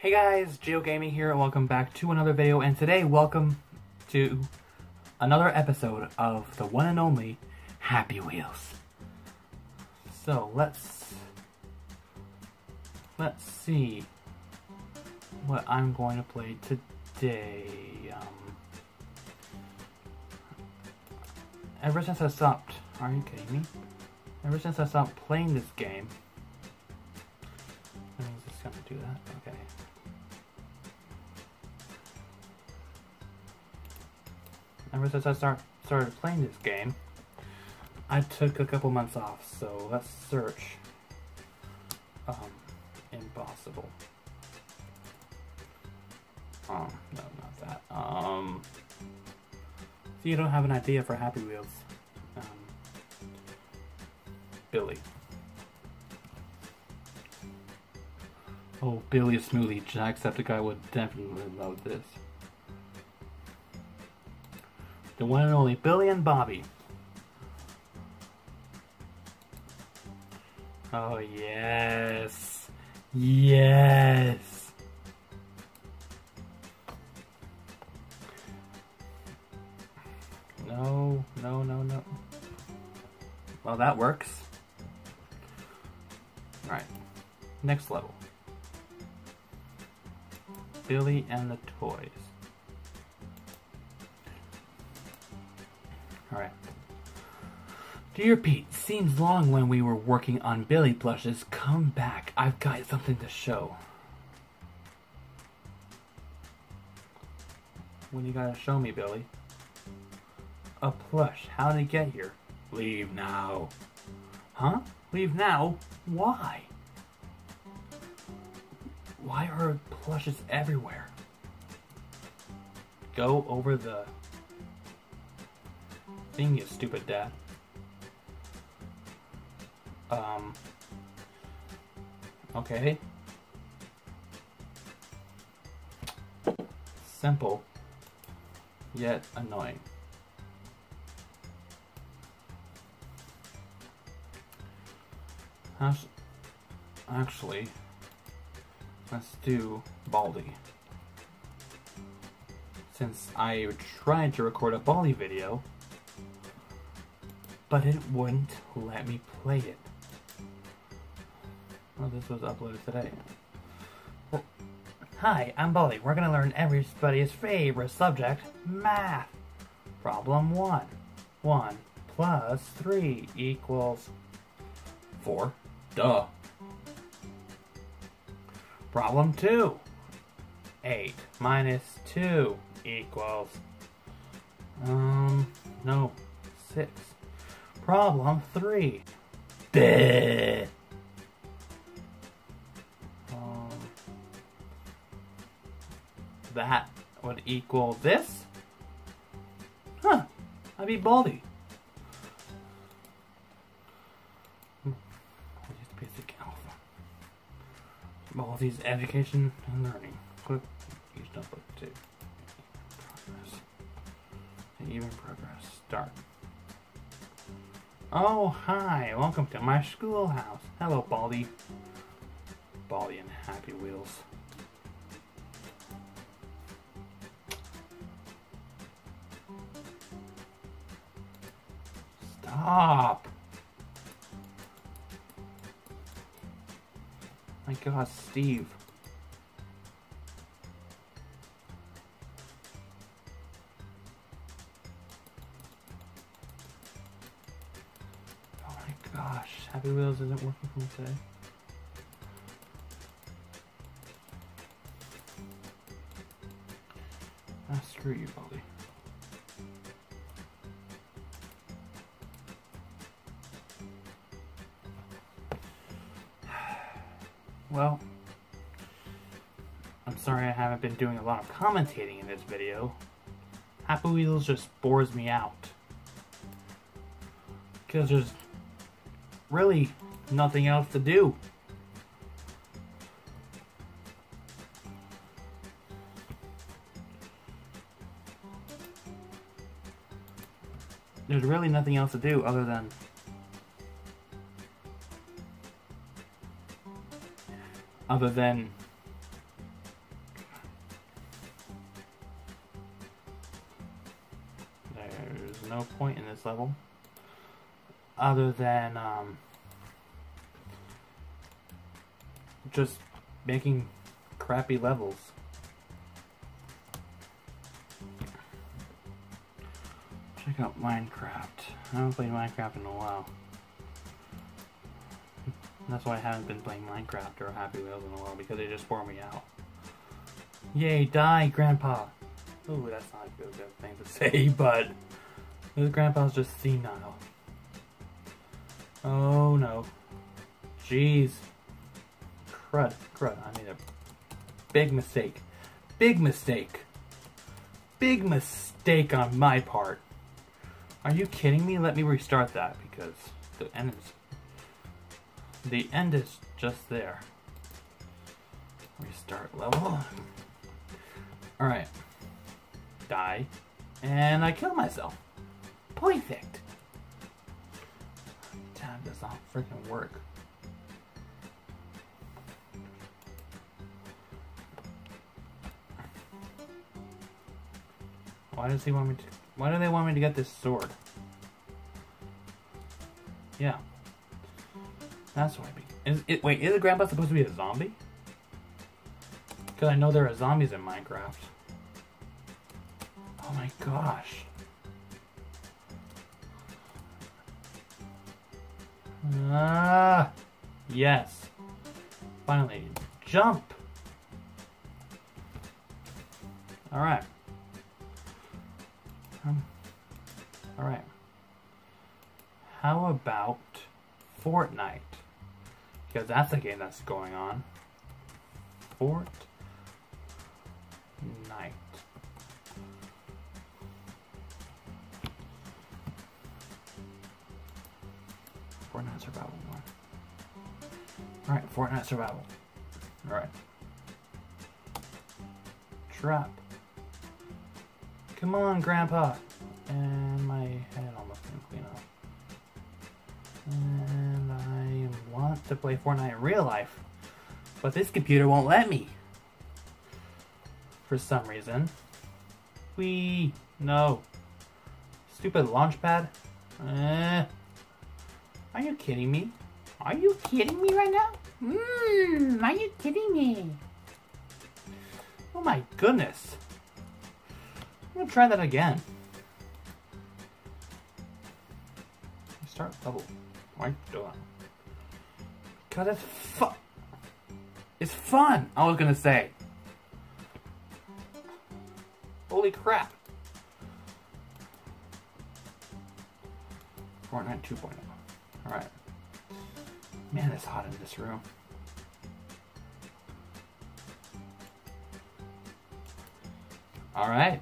Hey guys, Gaming here, and welcome back to another video. And today, welcome to another episode of the one and only Happy Wheels. So let's let's see what I'm going to play today. Um, ever since I stopped, are you kidding me? Ever since I stopped playing this game, I think it's gonna do that. Ever since I start started playing this game, I took a couple months off. So let's search. Um, impossible. Um, no, not that. Um, so you don't have an idea for Happy Wheels. Um, Billy. Oh, Billy a smoothie. Jacksepticeye would definitely love this. The one and only Billy and Bobby. Oh, yes. Yes. No, no, no, no. Well, that works. Alright. Next level. Billy and the Toys. Alright. Dear Pete, seems long when we were working on Billy Blushes. Come back. I've got something to show. What you gotta show me, Billy? A plush. How did it get here? Leave now. Huh? Leave now? Why? Why are plushes everywhere? Go over the you stupid dad. Um. Okay. Simple, yet annoying. Actually, let's do Baldi. Since I tried to record a Baldi video, but it wouldn't let me play it. Well, this was uploaded today. Hi, I'm Baldi. We're gonna learn everybody's favorite subject, math. Problem one. One plus three equals four. Duh. Problem two. Eight minus two equals, um, no, six. Problem three. Bleh. Um, that would equal this? Huh. I'd be. Basic Alpha. Baldi's Education and Learning. Click notebook to progress. Even progress. Start. Oh, hi. Welcome to my schoolhouse. Hello, Baldi. Baldi and Happy Wheels. Stop. My god, Steve. Happy Wheels isn't working for me today. Ah, screw you, Baldi. Well, I'm sorry I haven't been doing a lot of commentating in this video. Happy Wheels just bores me out. Because there's really nothing else to do. There's really nothing else to do other than other than there's no point in this level. Other than um, just making crappy levels. Check out Minecraft. I haven't played Minecraft in a while. That's why I haven't been playing Minecraft or Happy Wheels in a while, because they just bore me out. Yay, die, Grandpa! Ooh, that's not a good, good thing to say, but this grandpa's just senile. Oh no. Jeez. Crud, crud, I made a big mistake. Big mistake. Big mistake on my part. Are you kidding me? Let me restart that because the end is the end is just there. Restart level. Alright die, and I kill myself. Perfect. Does not freaking work. Why does he want me to? Why do they want me to get this sword? Yeah. That's why. Is it, wait, is the grandpa supposed to be a zombie? Because I know there are zombies in Minecraft. Oh my gosh. Ah, yes. Finally, jump. All right. Um, all right. How about Fortnite? Because that's the game that's going on. Fortnite. Survival 1. Alright, Fortnite Survival. Alright. Trap. Come on, Grandpa. And my head almost didn't clean up. And I want to play Fortnite in real life. But this computer won't let me. For some reason. We no. Stupid launchpad. Eh. Are you kidding me? Are you kidding me right now? Mmm, are you kidding me? Oh my goodness. I'm gonna try that again. Start level. Why doing? Cause it's fun. It's fun, I was gonna say. Holy crap. Fortnite 2.0. Alright. Man, it's hot in this room. Alright.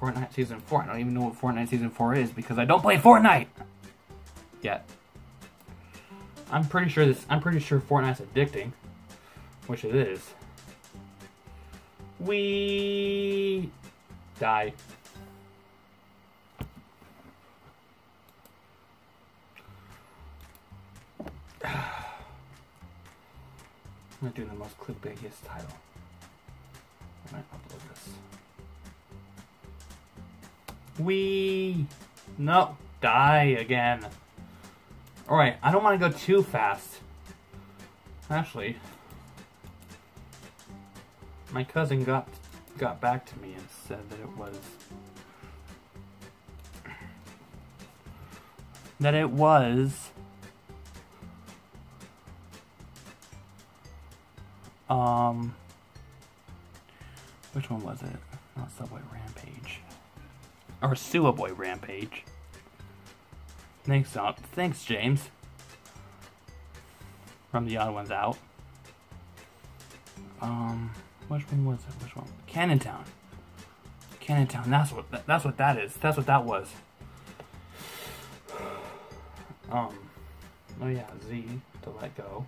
Fortnite Season 4. I don't even know what Fortnite Season 4 is because I don't play Fortnite! Yet. I'm pretty sure this I'm pretty sure Fortnite's addicting. Which it is. We die. I'm gonna do the most clickbaitiest title. Gonna upload this. We no die again. All right, I don't want to go too fast. Actually, my cousin got got back to me and said that it was that it was Um, which one was it? Not Subway Rampage. Or Boy Rampage. Thanks, uh, thanks, James. From the odd ones out. Um, which one was it? Which one? Cannon Town. Cannon Town. That's what. That's what that is. That's what that was. Um. Oh yeah, Z to let go.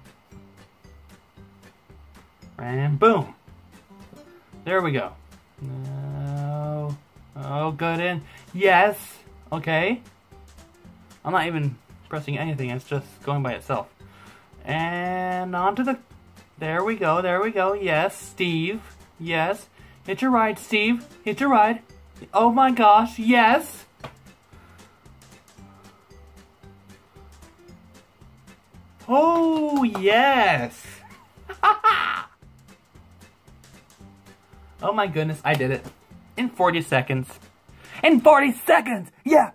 And boom. There we go. No. Oh, good in. Yes. Okay. I'm not even pressing anything. It's just going by itself. And onto the... There we go. There we go. Yes, Steve. Yes. Hit your ride, Steve. Hit your ride. Oh my gosh, yes! Oh, yes! Oh my goodness, I did it. In 40 seconds. In 40 seconds! Yeah!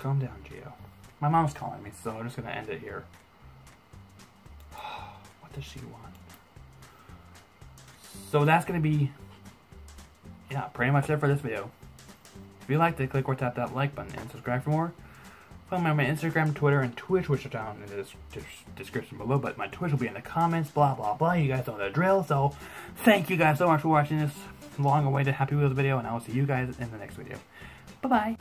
Calm down, Gio. My mom's calling me, so I'm just gonna end it here. what does she want? So that's gonna be, yeah, pretty much it for this video. If you liked it, click or tap that like button and subscribe for more. Follow me on my Instagram, Twitter, and Twitch, which are down in the description below, but my Twitch will be in the comments, blah, blah, blah. You guys know the drill, so thank you guys so much for watching this long-awaited Happy Wheels video, and I will see you guys in the next video. Bye-bye.